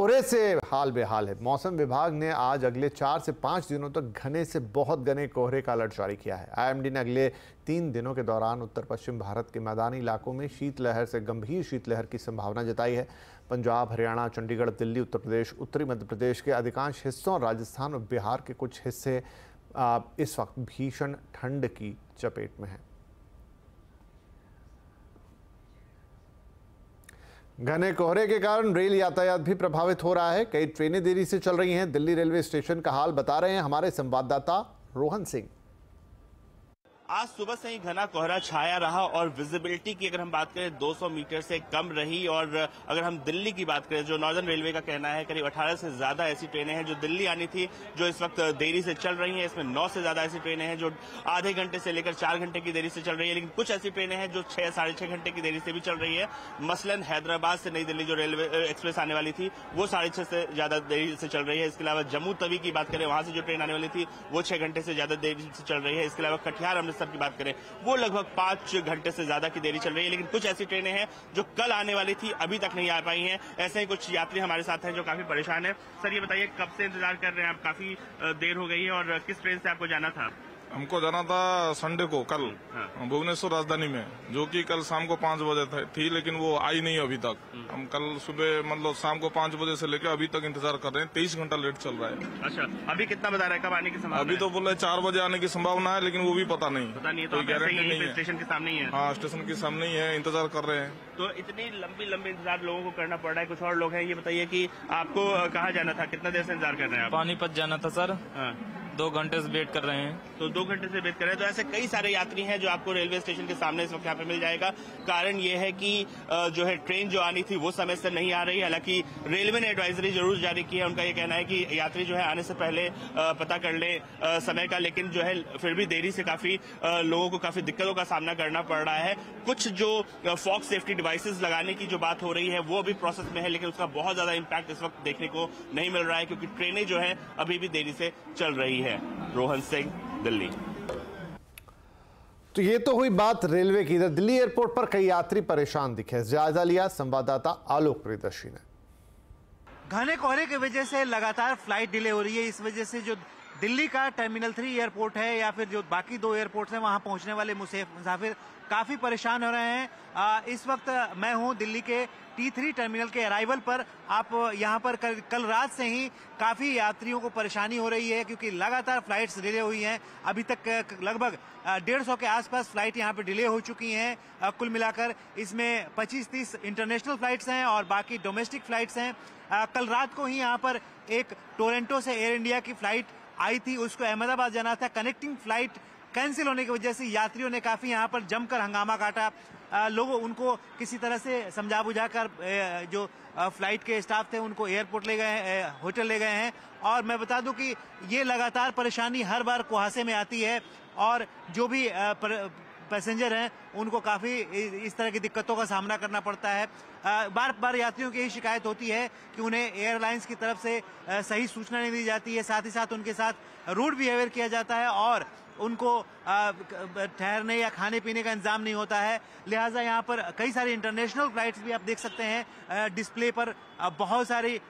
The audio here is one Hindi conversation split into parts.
कोहरे से हाल बेहाल है। मौसम विभाग ने आज अगले चार से पाँच दिनों तक घने से बहुत घने कोहरे का अलर्ट जारी किया है। आईएमडी ने अगले तीन दिनों के दौरान उत्तर पश्चिम भारत के मैदानी इलाकों में शीतलहर से गंभीर शीतलहर की संभावना जताई है। पंजाब, हरियाणा, चंडीगढ़, दिल्ली, उत्तर प्रदेश, उत्तरी मध्य प्रदेश के अधिकांश हिस्सों राजस्थान और बिहार के कुछ हिस्से इस वक्त भीषण ठंड की चपेट में हैं। घने कोहरे के कारण रेल यातायात भी प्रभावित हो रहा है। कई ट्रेनें देरी से चल रही हैं। दिल्ली रेलवे स्टेशन का हाल बता रहे हैं हमारे संवाददाता रोहन सिंह। आज सुबह से ही घना कोहरा छाया रहा और विजिबिलिटी की अगर हम बात करें 200 मीटर से कम रही। और अगर हम दिल्ली की बात करें, जो नॉर्दर्न रेलवे का कहना है, करीब 18 से ज़्यादा ऐसी ट्रेनें हैं जो दिल्ली आनी थी, जो इस वक्त देरी से चल रही हैं। इसमें नौ से ज़्यादा ऐसी ट्रेनें हैं जो आधे घंटे से लेकर चार घंटे की देरी से चल रही है। लेकिन कुछ ऐसी ट्रेनें हैं जो छह, साढ़े छह घंटे की देरी से भी चल रही है। मसलन, हैदराबाद से नई दिल्ली जो रेलवे एक्सप्रेस आने वाली थी, वो साढ़े छह से ज़्यादा देरी से चल रही है। इसके अलावा जम्मू तवी की बात करें, वहाँ से जो ट्रेन आने वाली थी, वो छह घंटे से ज़्यादा देरी से चल रही है। इसके अलावा कटिहार की बात करें, वो लगभग पाँच घंटे से ज़्यादा की देरी चल रही है, लेकिन कुछ ऐसी ट्रेनें हैं जो कल आने वाली थी, अभी तक नहीं आ पाई हैं। ऐसे ही कुछ यात्री हमारे साथ हैं जो काफ़ी परेशान है। सर, ये बताइए, कब से इंतज़ार कर रहे हैं आप? काफ़ी देर हो गई है और किस ट्रेन से आपको जाना था? हमको जाना था संडे को कल हाँ। भुवनेश्वर राजधानी में जो कि कल शाम को पाँच बजे थी लेकिन वो आई नहीं अभी तक। हम्म। हम कल सुबह मतलब शाम को पाँच बजे से लेकर अभी तक इंतज़ार कर रहे हैं तेईस घंटा लेट चल रहा है। अच्छा अभी कितना बता रहा है कब आने की संभावना अभी तो बोले चार बजे आने की संभावना है लेकिन वो भी पता नहीं। पता नहीं तो गारंटी नहीं है। स्टेशन के सामने ही है। हाँ स्टेशन के सामने ही है इंतज़ार कर रहे हैं। तो इतनी लंबी लंबी इंतज़ार लोगों को करना पड़ रहा है कुछ और लोग हैं ये बताइए कि आपको कहाँ जाना था? कितना देर से इंतज़ार कर रहे हैं पानीपत जाना था सर। हाँ। दो घंटे से वेट कर रहे हैं। तो दो घंटे से वेट कर रहे हैं। तो ऐसे कई सारे यात्री हैं जो आपको रेलवे स्टेशन के सामने इस वक्त यहाँ पे मिल जाएगा। कारण ये है कि जो है ट्रेन जो आनी थी वो समय से नहीं आ रही। हालाँकि रेलवे ने एडवाइजरी ज़रूर जारी की है। उनका ये कहना है कि यात्री जो है आने से पहले पता कर ले समय का। लेकिन जो है फिर भी देरी से काफ़ी लोगों को काफ़ी दिक्कतों का सामना करना पड़ रहा है। कुछ जो फॉक्स सेफ्टी डिवाइसेज लगाने की जो बात हो रही है, वो अभी प्रोसेस में है, लेकिन उसका बहुत ज़्यादा इम्पैक्ट इस वक्त देखने को नहीं मिल रहा है, क्योंकि ट्रेनें जो है अभी भी देरी से चल रही है। रोहन सिंह दिल्ली। तो ये तो हुई बात रेलवे की। इधर दिल्ली एयरपोर्ट पर कई यात्री परेशान दिखे। जायजा लिया संवाददाता आलोक प्रियदर्शी ने। घने कोहरे की वजह से लगातार फ़्लाइट डिले हो रही है। इस वजह से जो दिल्ली का टर्मिनल थ्री एयरपोर्ट है या फिर जो बाकी दो एयरपोर्ट्स हैं वहाँ पहुँचने वाले मुसाफिर काफ़ी परेशान हो रहे हैं। आ, इस वक्त मैं हूँ दिल्ली के टी थ्री टर्मिनल के अराइवल पर। आप यहाँ पर कल, कल रात से ही काफ़ी यात्रियों को परेशानी हो रही है क्योंकि लगातार फ्लाइट्स डिले हुई हैं। अभी तक लगभग डेढ़ सौ के आसपास फ़्लाइट यहाँ पर डिले हो चुकी हैं कुल मिलाकर। इसमें 25-30 इंटरनेशनल फ्लाइट्स हैं और बाकी डोमेस्टिक फ्लाइट्स हैं। कल रात को ही यहाँ पर एक टोरेंटो से एयर इंडिया की फ़्लाइट आई थी, उसको अहमदाबाद जाना था। कनेक्टिंग फ़्लाइट कैंसिल होने की वजह से यात्रियों ने काफ़ी यहाँ पर जमकर हंगामा काटा। लोगों, उनको किसी तरह से समझा बुझाकर जो फ़्लाइट के स्टाफ थे, उनको एयरपोर्ट ले गए होटल ले गए हैं। और मैं बता दूँ कि ये लगातार परेशानी हर बार कुहासे में आती है। और जो भी पैसेंजर हैं, उनको काफ़ी इस तरह की दिक्कतों का सामना करना पड़ता है। बार बार यात्रियों की यही शिकायत होती है कि उन्हें एयरलाइंस की तरफ़ से सही सूचना नहीं दी जाती है, साथ ही साथ उनके साथ रूट बिहेवियर किया जाता है और उनको ठहरने या खाने पीने का इंतज़ाम नहीं होता है। लिहाजा यहाँ पर कई सारी इंटरनेशनल फ्लाइट्स भी आप देख सकते हैं डिस्प्ले पर बहुत सारी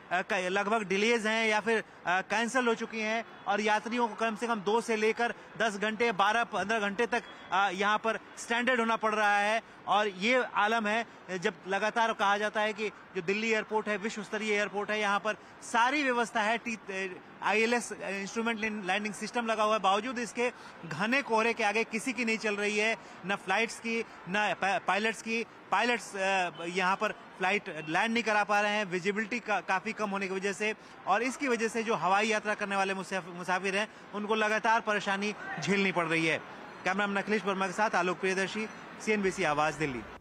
लगभग डिलेज हैं या फिर कैंसिल हो चुकी हैं और यात्रियों को कम से कम दो से लेकर दस घंटे, बारह, पंद्रह घंटे तक यहाँ पर स्टैंडर्ड होना पड़ रहा है। और ये आलम है, जब लगातार कहा जाता है कि जो दिल्ली एयरपोर्ट है विश्व स्तरीय एयरपोर्ट है, यहाँ पर सारी व्यवस्था है, T ILS instrument landing system लगा हुआ है। बावजूद इसके घने कोहरे के आगे किसी की नहीं चल रही है। न फ्लाइट्स की न पायलट्स की। पायलट्स यहाँ पर फ़्लाइट लैंड नहीं करा पा रहे हैं। विजिबिलिटी का, काफ़ी कम होने की वजह से। और इसकी वजह से जो हवाई यात्रा करने वाले मुसाफिर हैं उनको लगातार परेशानी झेलनी पड़ रही है। कैमरा मैन अखिलेश वर्मा के साथ आलोक प्रियदर्शी सीएनबीसी आवाज़ दिल्ली।